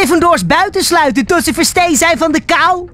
Gryffindors buitensluiten tot ze versteen zijn van de kou.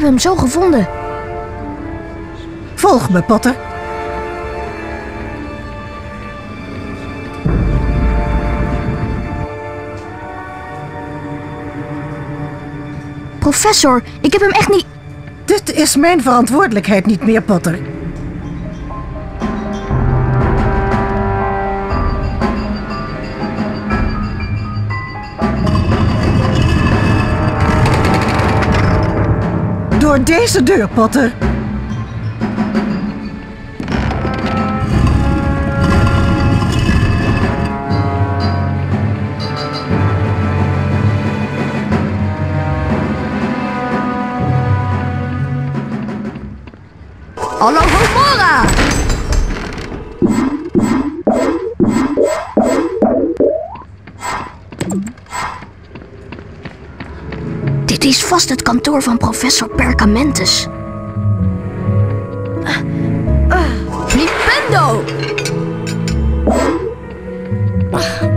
Niet. Ik heb hem zo gevonden. Volg me, Potter. Professor, ik heb hem echt niet... Dit is mijn verantwoordelijkheid niet meer, Potter. Door deze deur, Potter. Hallo, Homora! Dit is vast het kantoor van professor Perkamentus. Flipendo! Hallo,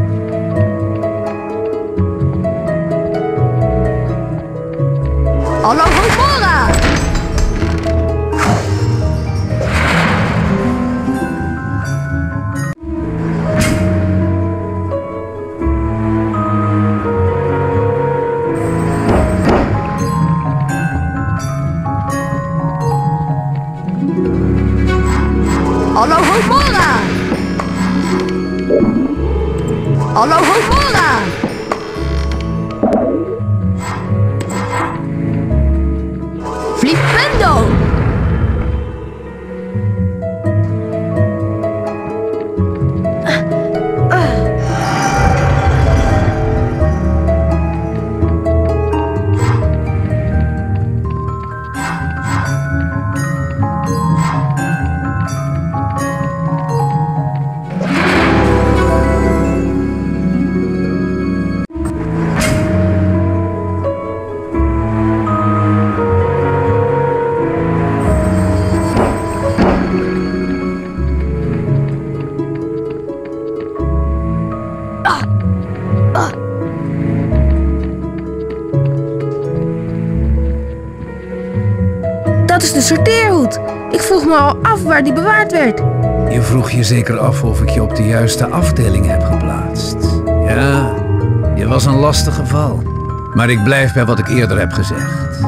No. Je vroeg je zeker af of ik je op de juiste afdeling heb geplaatst. Ja, je was een lastig geval. Maar ik blijf bij wat ik eerder heb gezegd.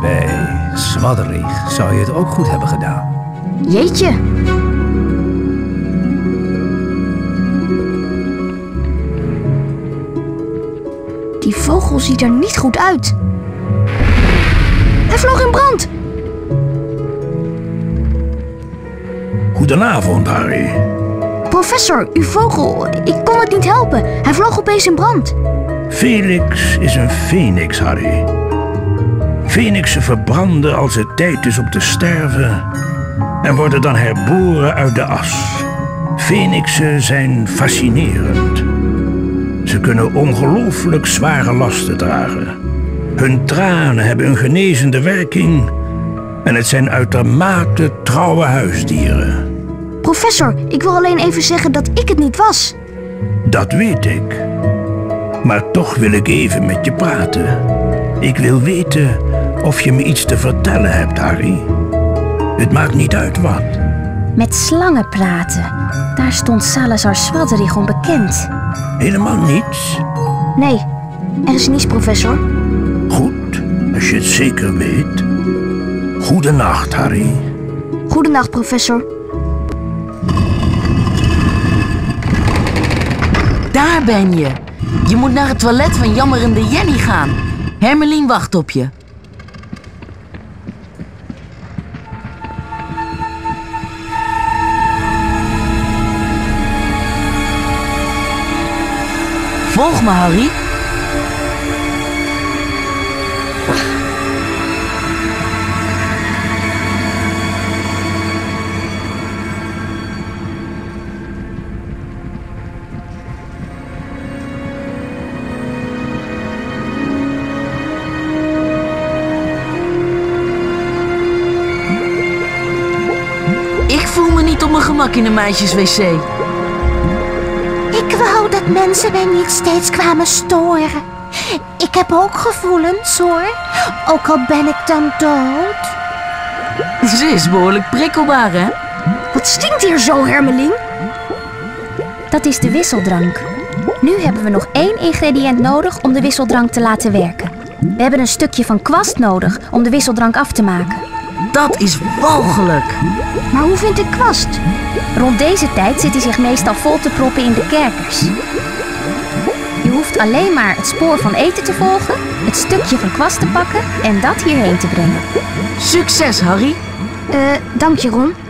Bij Swadderig zou je het ook goed hebben gedaan. Jeetje. Die vogel ziet er niet goed uit. Hij vloog in brand. Goedenavond, Harry. Professor, uw vogel. Ik kon het niet helpen. Hij vloog opeens in brand. Felix is een phoenix, Harry. Phoenixen verbranden als het tijd is om te sterven en worden dan herboren uit de as. Phoenixen zijn fascinerend. Ze kunnen ongelooflijk zware lasten dragen. Hun tranen hebben een genezende werking en het zijn uitermate trouwe huisdieren. Professor, ik wil alleen even zeggen dat ik het niet was. Dat weet ik. Maar toch wil ik even met je praten. Ik wil weten of je me iets te vertellen hebt, Harry. Het maakt niet uit wat. Met slangen praten. Daar stond Salazar Swadderich onbekend. Helemaal niets. Nee, Er is niets, professor. Goed, als je het zeker weet. Goedenacht, Harry. Goedenacht, professor. Daar ben je. Je moet naar het toilet van jammerende Jenny gaan. Hermelien wacht op je. Volg me, Harry. Gemak in een meisjeswc. Ik wou dat mensen mij niet steeds kwamen storen. Ik heb ook gevoelens hoor, ook al ben ik dan dood. Ze is behoorlijk prikkelbaar, hè? Wat stinkt hier zo, Hermeling? Dat is de wisseldrank. Nu hebben we nog één ingrediënt nodig om de wisseldrank te laten werken. We hebben een stukje van kwast nodig om de wisseldrank af te maken. Dat is walgelijk. Maar hoe vind ik kwast? Rond deze tijd zit hij zich meestal vol te proppen in de kerkers. Je hoeft alleen maar het spoor van eten te volgen, het stukje van kwast te pakken en dat hierheen te brengen. Succes, Harry. Eh, dank je, Ron.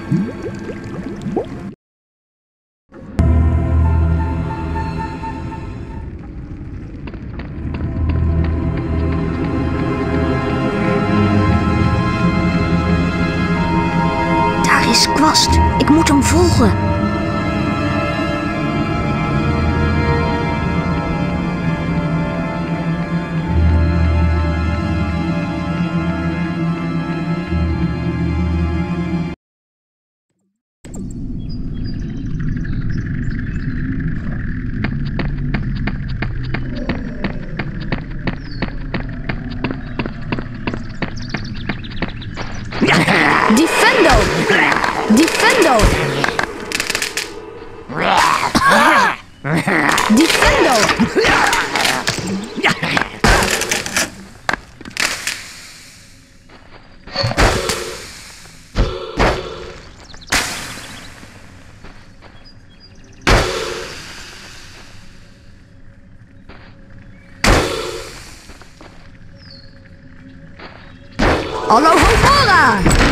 Hold on!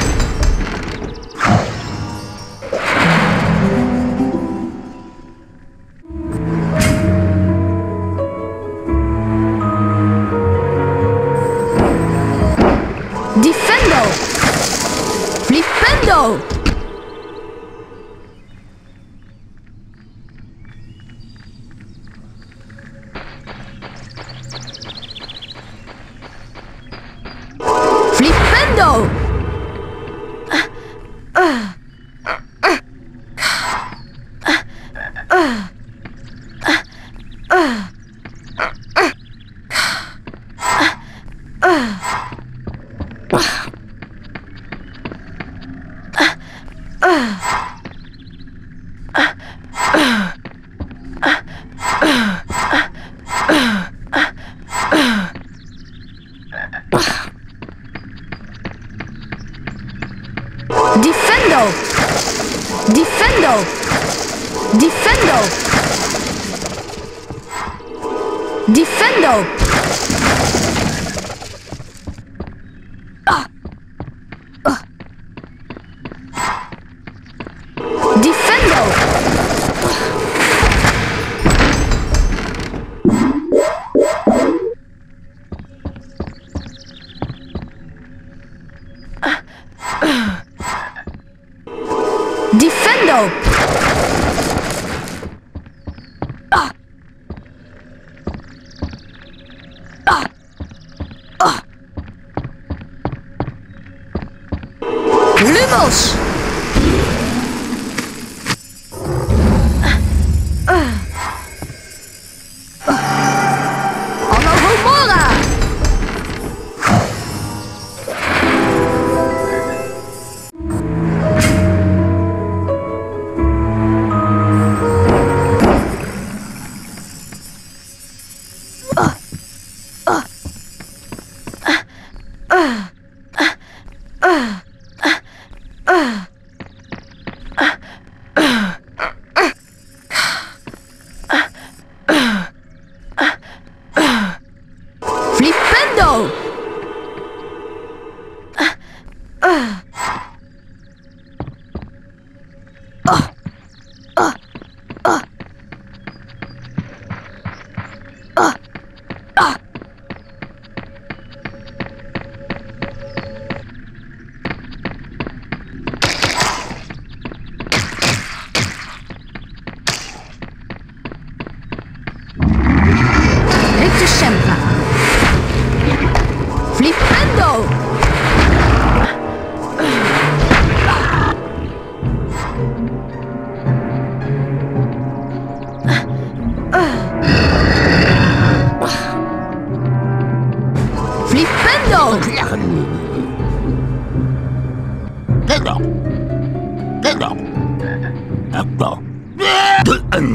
animals.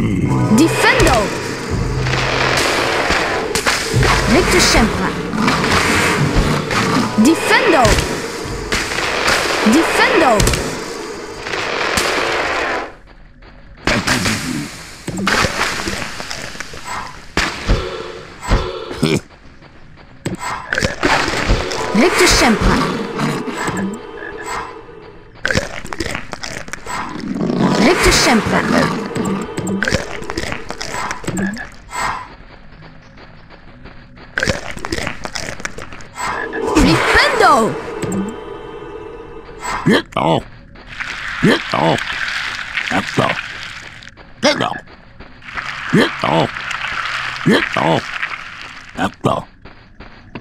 Defendo! Victor Shempa. Defendo! Defendo! Victor Shempa.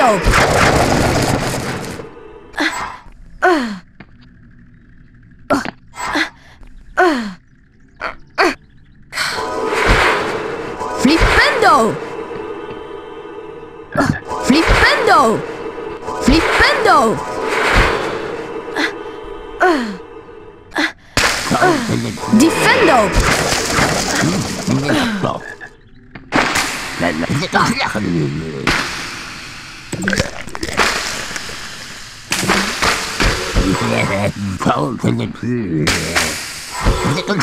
Defendo! Flipendo! Flipendo! Flipendo! Defendo! Power to the eh. Little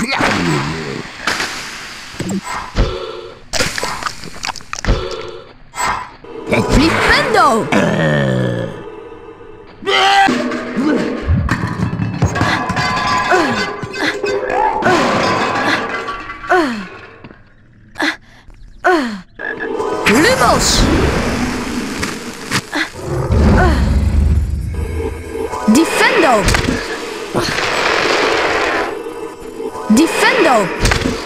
clown. Defendo!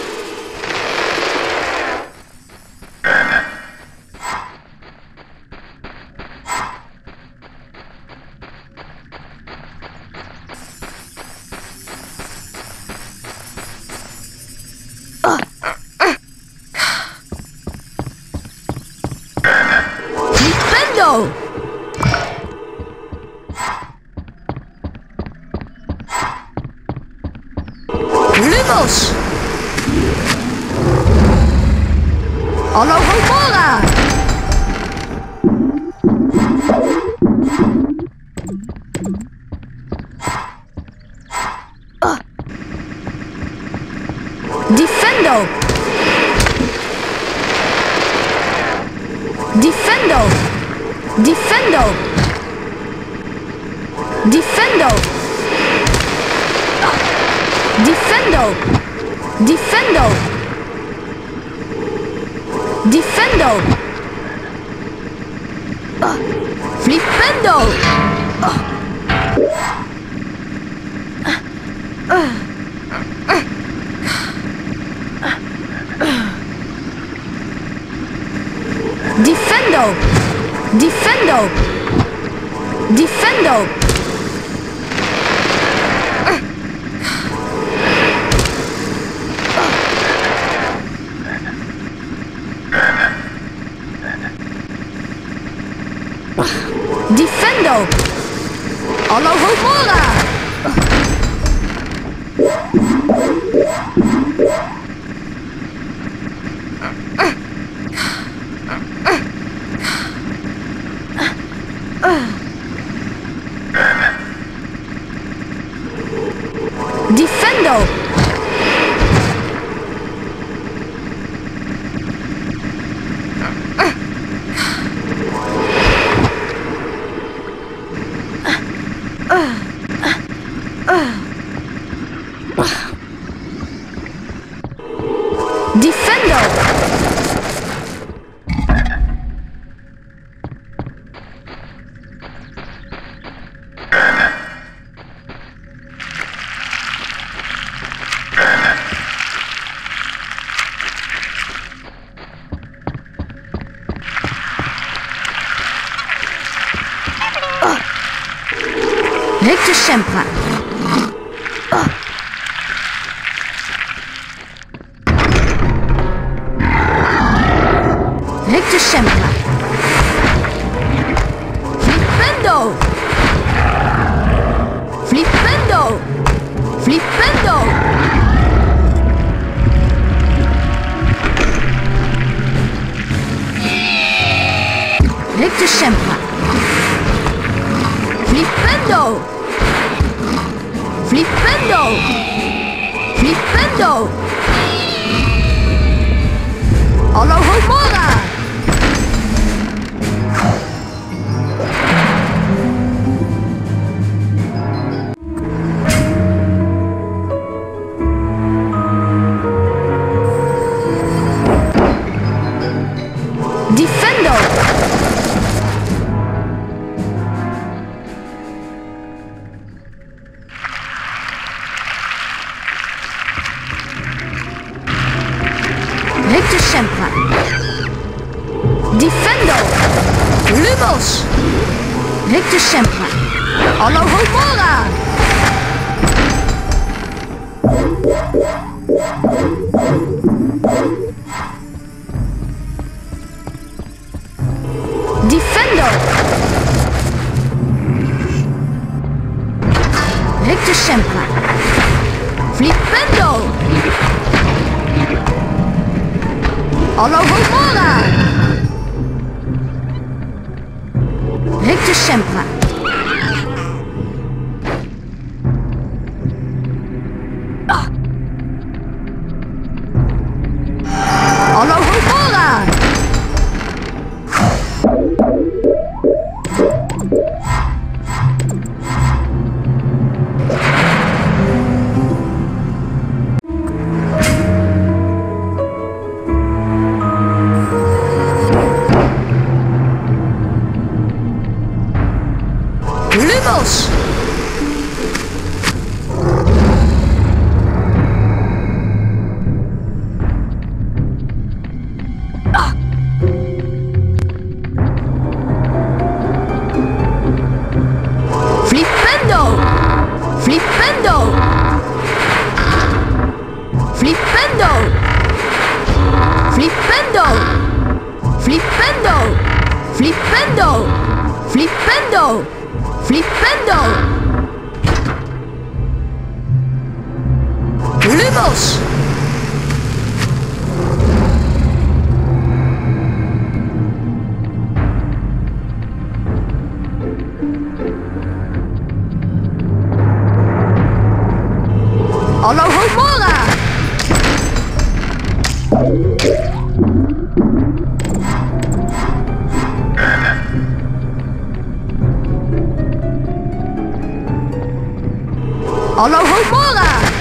Defendo! Defendo! Defendo! Defendo! Defendo! Defendo! Flipendo! Ah. Defendo! Defendo! Defendo! Defendo! Hallo Homora! to Champlain. Victor Schemper. Flipendo! Olohomora! Konflikte Schemper. Hello, Homola!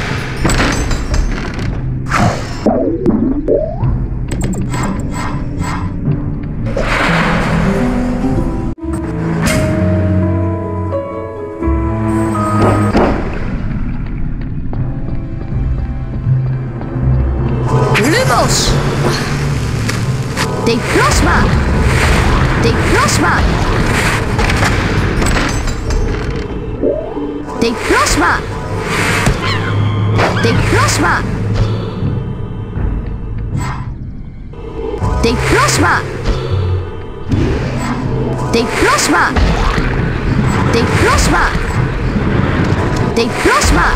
de plasma.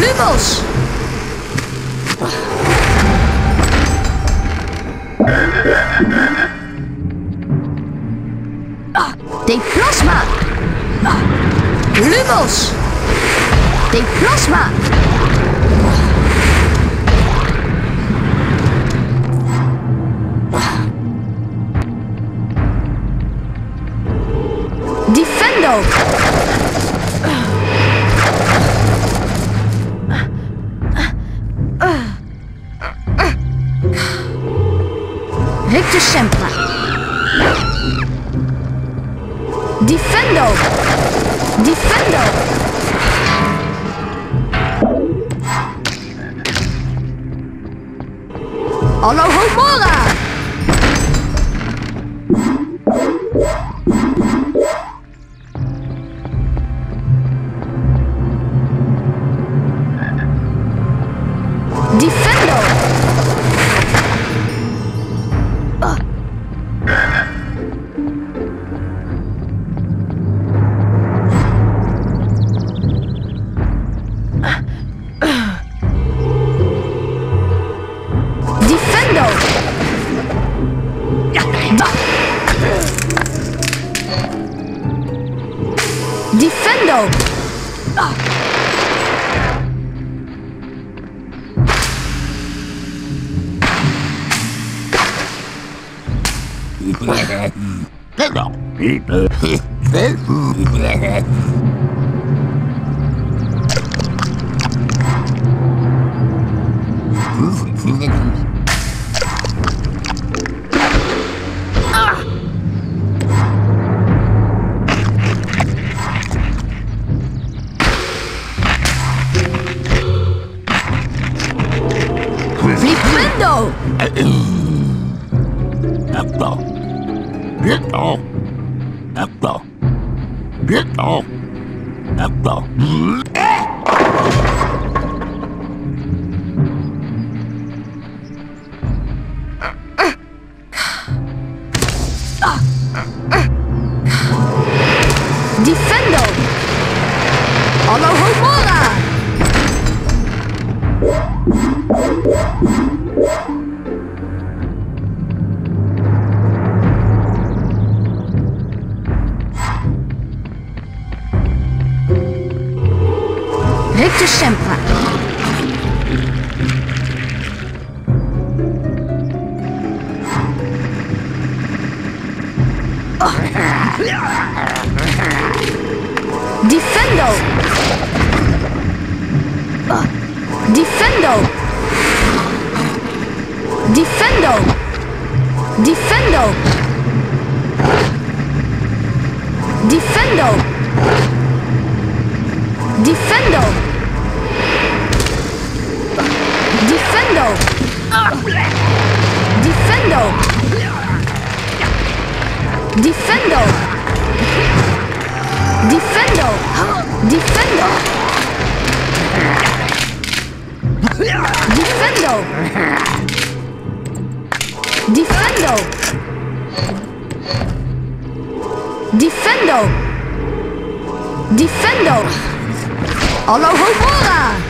Lumos. De plasma. Lumos. De plasma. Defendo. Alohomora! Nintendo! Uh, uh, uh, Ghetto. Ghetto. Ghetto. Ghetto. Ghetto. Mission Defendo! Defendo! Defendo! Defendo! Defendo! Defendo! Defendo! Defendo! Alohomora! Rictus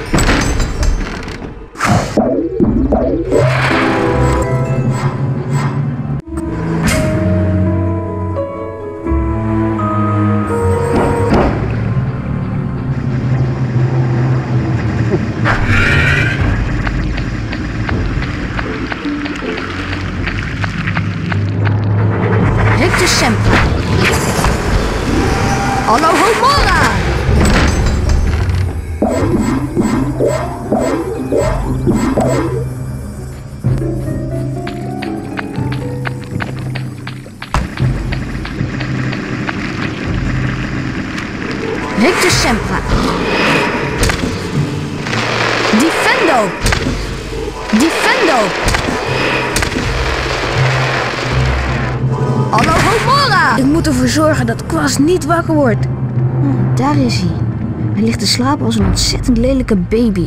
俺老孙不 Kwast niet wakker wordt. Oh, daar is hij. Hij ligt te slapen als een ontzettend lelijke baby.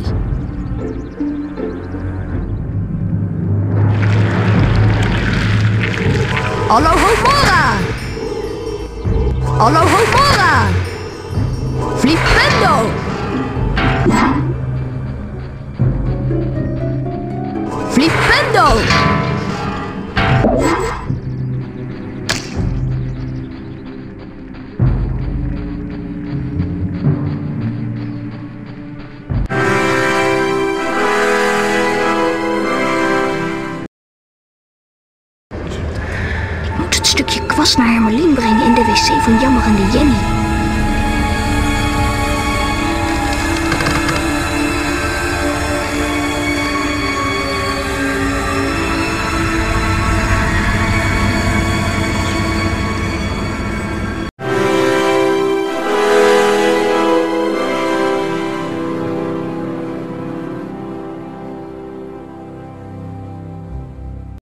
Alohomora! Alohomora! Flipendo! Flipendo!